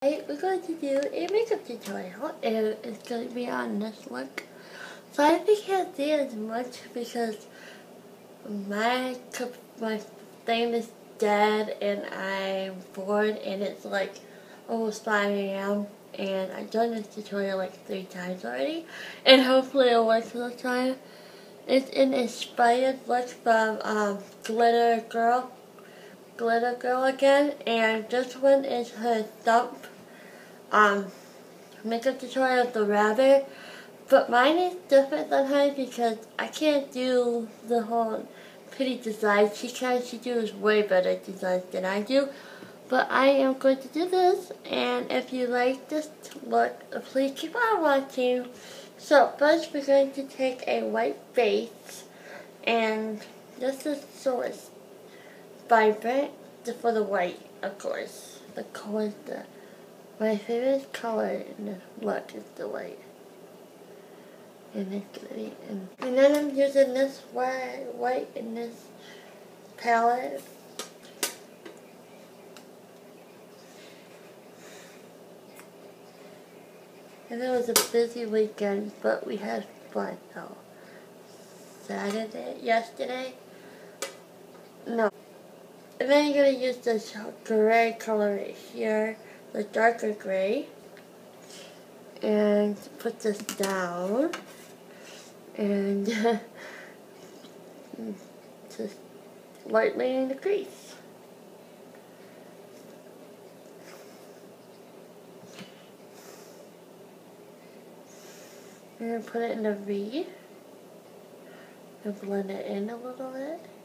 Today we're going to do a makeup tutorial and it's going to be on this look. So I think can't see as much because my my thing is dead and I'm bored and it's like almost 5 a.m. and I've done this tutorial like three times already and hopefully it'll work this time. It's an inspired look from um, Glitter Girl Glitter Girl again, and this one is her thump um, makeup tutorial of the rabbit. But mine is different than hers because I can't do the whole pretty design. She can, she does way better designs than I do. But I am going to do this, and if you like this look, please keep on watching. So first we're going to take a white base, and this is so it's vibrant for the white, of course. The color, the my favorite color in this look is the white. And it's gonna and, and then I'm using this white, white in this palette. And it was a busy weekend, but we had fun though. Saturday, yesterday. And then you're going to use this gray color right here, the darker gray. And put this down. And just lightly in the crease. And put it in a V. And blend it in a little bit.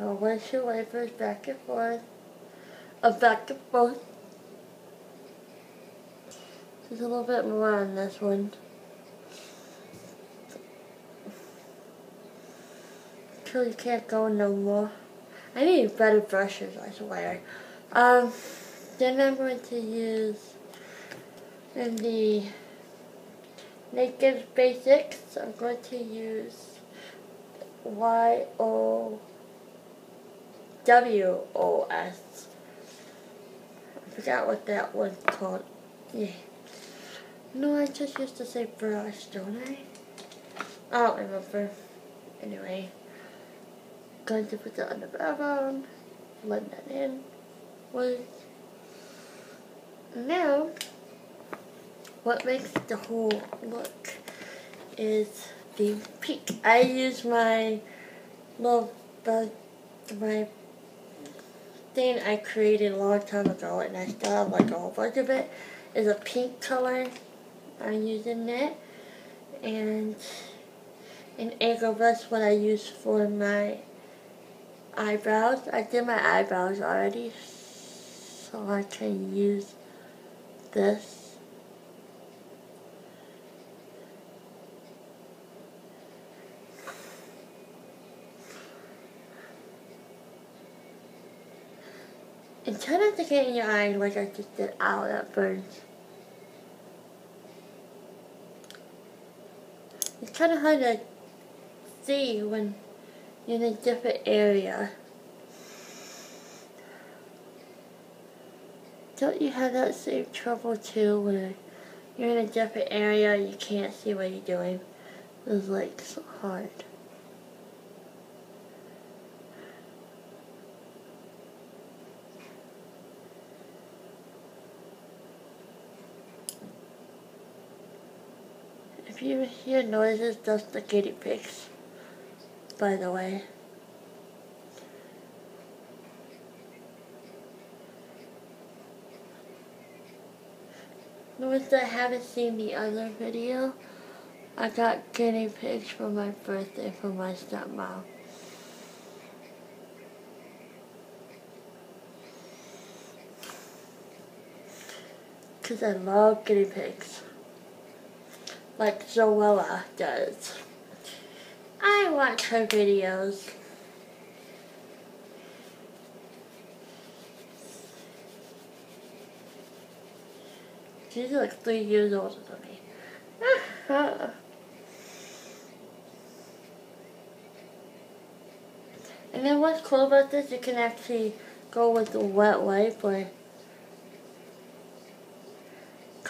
Go wash your wipers back and forth. Uh, back and forth. There's a little bit more on this one. Until you can't go no more. I need better brushes, I swear. Um, then I'm going to use in the Naked Basics, I'm going to use Y-O W O S. I forgot what that was called. Yeah. No, I just used to say brush, don't I? I don't remember. Anyway, going to put that on the background, blend that in with. Now, what makes the whole look is the pink. I use my little bug, my thing I created a long time ago and I still have like a whole bunch of it is a pink color. I'm using it and an angle brush what I use for my eyebrows. I did my eyebrows already so I can use this And try not to get in your eye like I just did. Ow, that burns. It's kind of hard to see when you're in a different area. Don't you have that same trouble too when you're in a different area you can't see what you're doing? It's like so hard. If you hear noises, that's the guinea pigs, by the way. Notice I haven't seen the other video. I got guinea pigs for my birthday from my stepmom. Because I love guinea pigs like Zoella does. I watch her videos. She's like three years older than me. And then what's cool about this, you can actually go with the wet wipe or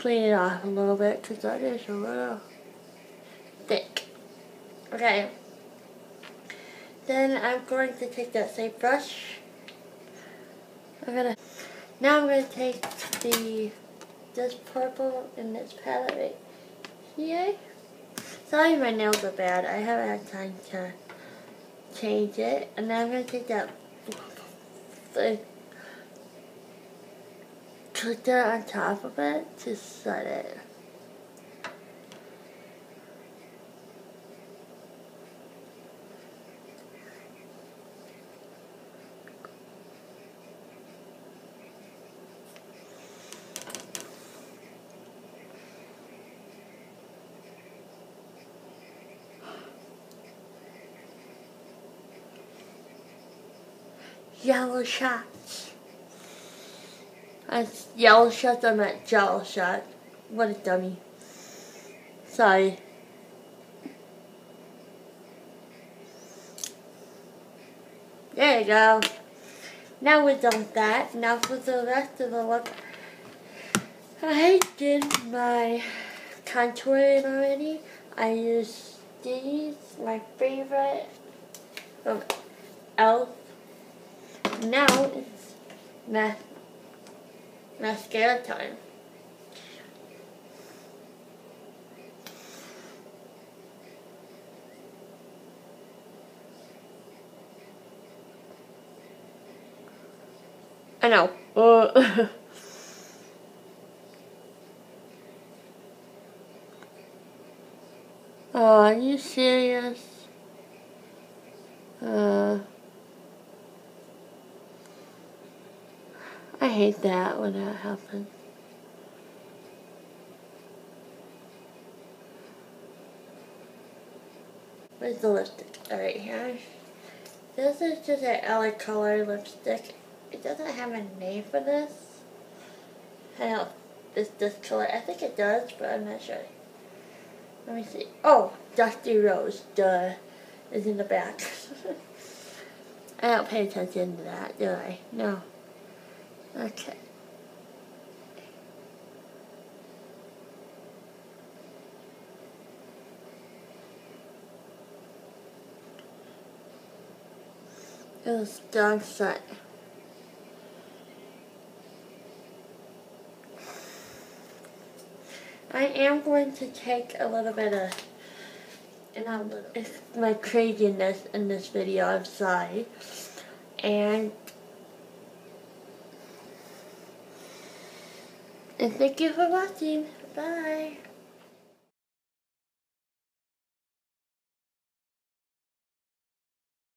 clean it off a little bit because that is a little thick. Okay. Then I'm going to take that same brush. I'm gonna now I'm gonna take the this purple in this palette right here. Sorry my nails are bad. I haven't had time to change it. And then I'm gonna take that the glitter on top of it to set it. yellow shots. I yellow shots, I meant jello shot. What a dummy. Sorry. There you go. Now we're done with that. Now for the rest of the look. I did my contouring already. I used these, my favorite um, from e.l.f now it's ma mascara time. I know. Uh, oh, are you serious? Uh... I hate that when that happens. Where's the lipstick? Alright, here. This is just an LA color lipstick. It doesn't have a name for this. I know this this color. I think it does, but I'm not sure. Let me see. Oh, Dusty Rose. Duh. Is in the back. I don't pay attention to that, do I? No. Okay. It was dark side. I am going to take a little bit of, and it's my craziness in this video, I'm sorry, and And thank you for watching. Bye.